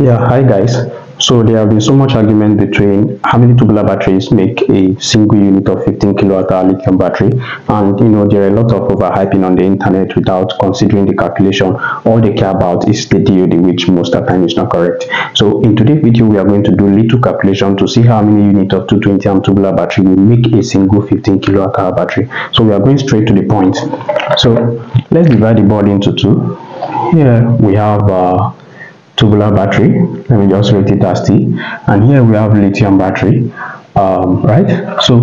Yeah, hi guys. So there have been so much argument between how many tubular batteries make a single unit of 15 kilowatt hour lithium battery and you know there are a lot of overhyping on the internet without considering the calculation. All they care about is the DOD which most of the time is not correct. So in today's video we are going to do little calculation to see how many unit of 220 amp tubular battery will make a single 15 kilowatt hour battery. So we are going straight to the point. So let's divide the board into two. Here we have uh, tubular battery. Let me just rate it as t. And here we have lithium battery um, right? So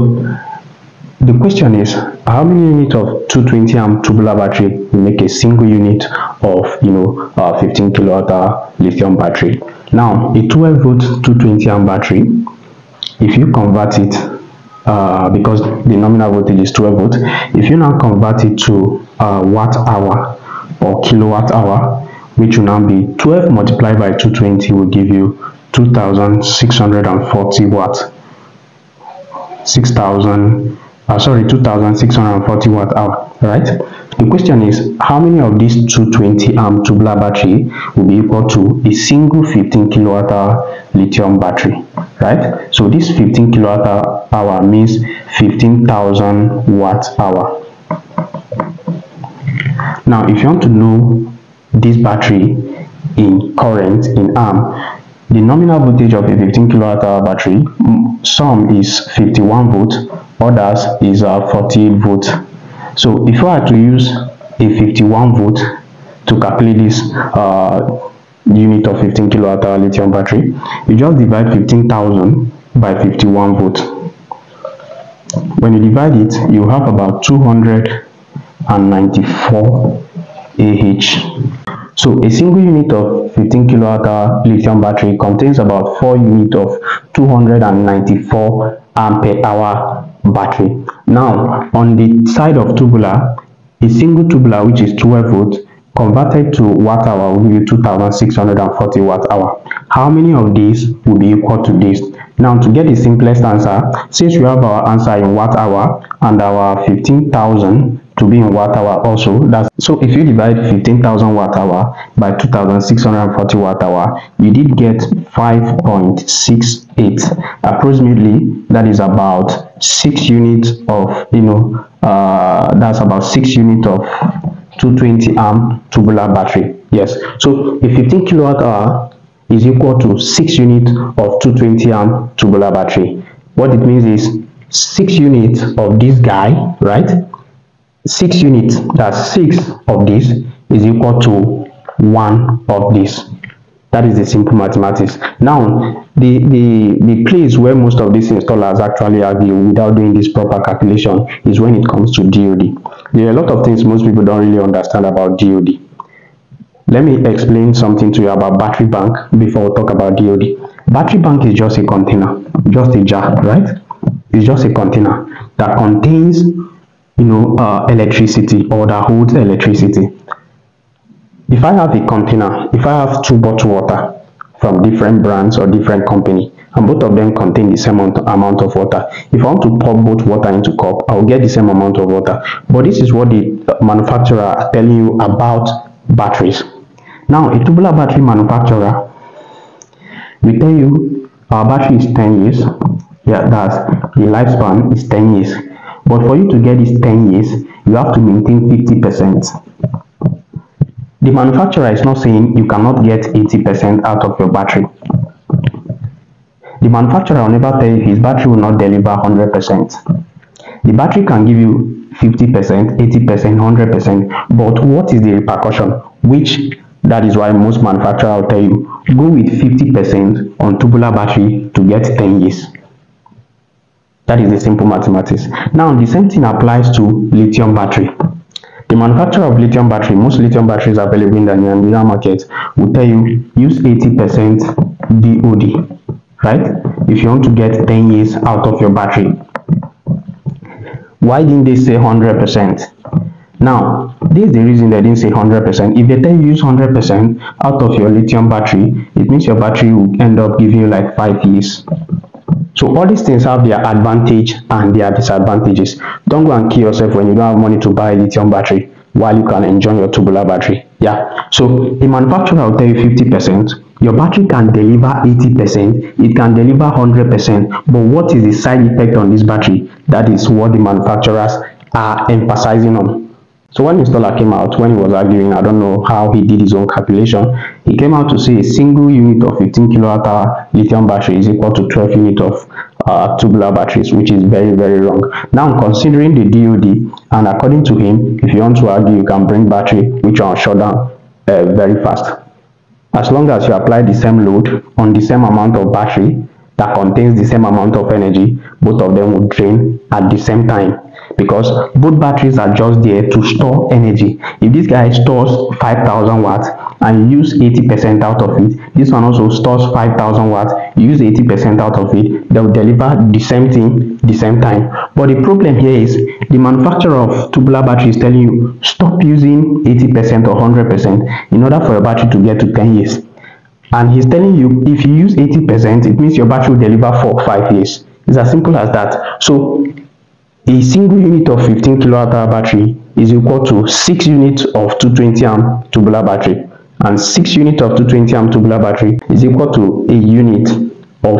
the question is how many unit of 220 amp tubular battery make a single unit of you know uh, 15 kilowatt hour lithium battery? Now a 12 volt 220 amp battery if you convert it uh, because the nominal voltage is 12 volt if you now convert it to uh, watt hour or kilowatt hour which will now be 12 multiplied by 220 will give you 2640 watts. 6000 uh, sorry 2640 watt hour right? The question is how many of these 220 amp tubular battery will be equal to a single 15 kilowatt hour lithium battery right? So this 15 kilowatt hour means 15000 watt hour. Now if you want to know this battery in current in amp the nominal voltage of a 15 kilowatt hour battery some is 51 volt others is uh, 48 volt. So if i had to use a 51 volt to calculate this uh, unit of 15 kilowatt hour lithium battery you just divide 15,000 by 51 volt. When you divide it you have about 294 ah so a single unit of 15 kilowatt hour lithium battery contains about 4 units of 294 ampere hour battery. Now on the side of tubular, a single tubular which is 12 volt converted to watt hour will you 2640 watt hour. How many of these will be equal to this? Now to get the simplest answer, since we have our answer in watt hour and our 15,000 to be in watt hour also. That's so if you divide 15,000 watt hour by 2,640 watt hour you did get 5.68 approximately that is about 6 units of you know uh, that's about 6 units of 220 amp tubular battery. Yes. So a 15 kilowatt hour is equal to 6 units of 220 amp tubular battery what it means is 6 units of this guy right 6 units that 6 of this is equal to 1 of this that is the simple mathematics. Now the the the place where most of these installers actually argue without doing this proper calculation is when it comes to dod there are a lot of things most people don't really understand about dod let me explain something to you about battery bank before we talk about dod battery bank is just a container just a jar right? It's just a container that contains you know uh, electricity or that holds electricity. If i have a container if i have two bottled water from different brands or different company and both of them contain the same amount, of water if i want to pour both water into cup i'll get the same amount of water. But this is what the manufacturer are telling you about batteries. Now a tubular battery manufacturer will tell you our battery is 10 years. Yeah that's the lifespan is 10 years but for you to get this 10 years, you have to maintain 50%. The manufacturer is not saying you cannot get 80% out of your battery. The manufacturer will never tell you his battery will not deliver 100%. The battery can give you 50%, 80%, 100%, but what is the repercussion? Which that is why most manufacturers will tell you go with 50% on tubular battery to get 10 years. That is the simple mathematics. Now, the same thing applies to lithium battery. The manufacturer of lithium battery, most lithium batteries available in the Nigerian market, will tell you use 80% DOD, right? If you want to get 10 years out of your battery. Why didn't they say 100%? Now, this is the reason they didn't say 100%. If they tell you use 100% out of your lithium battery, it means your battery will end up giving you like 5 years so all these things have their advantage and their disadvantages. Don't go and kill yourself when you don't have money to buy a lithium battery while you can enjoy your tubular battery. Yeah. So the manufacturer will tell you 50%, your battery can deliver 80 percent it can deliver 100 percent but what is the side effect on this battery that is what the manufacturers are emphasizing on so when installer came out when he was arguing i don't know how he did his own calculation he came out to say a single unit of 15 kilowatt hour lithium battery is equal to 12 unit of uh, tubular batteries which is very very wrong. Now considering the dod and according to him if you want to argue you can bring battery which are shut down uh, very fast. As long as you apply the same load on the same amount of battery that contains the same amount of energy, both of them will drain at the same time because both batteries are just there to store energy. If this guy stores 5000 watts and you use 80% out of it, this one also stores 5000 watts, you use 80% out of it, they'll deliver the same thing the same time. But the problem here is the manufacturer of tubular battery is telling you stop using 80% or 100% in order for your battery to get to 10 years and he's telling you if you use 80 percent it means your battery will deliver four five years it's as simple as that so a single unit of 15 kilowatt hour battery is equal to six units of 220 amp tubular battery. And six units of 220 amp tubular battery is equal to a unit of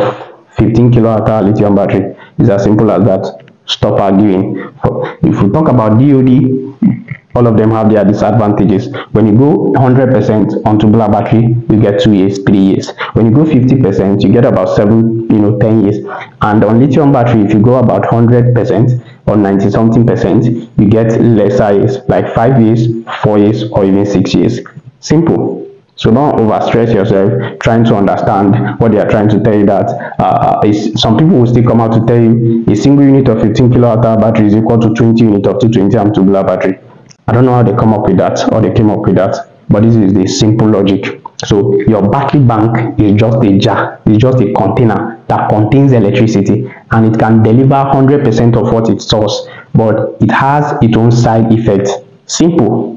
15 kilowatt lithium battery. It's as simple as that. Stop arguing. If we talk about dod all of them have their disadvantages. When you go 100% on tubular battery you get two years three years. When you go 50% you get about seven you know 10 years. And on lithium battery if you go about 100% or 90 something percent you get lesser years like five years four years or even six years. Simple. So don't overstress yourself trying to understand what they are trying to tell you that uh, is, some people will still come out to tell you a single unit of 15 kilowatt hour battery is equal to 20 unit of 220 amp tubular battery I don't know how they come up with that or they came up with that, but this is the simple logic. So your battery bank is just a jar, it's just a container that contains electricity and it can deliver 100% of what it stores, but it has its own side effects. Simple.